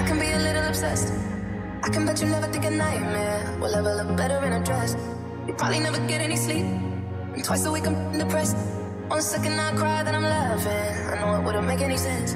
I can be a little obsessed. I can bet you never think a nightmare will ever look better in a dress. You probably never get any sleep. And twice a week I'm depressed. One second I cry, then I'm laughing. I know it wouldn't make any sense.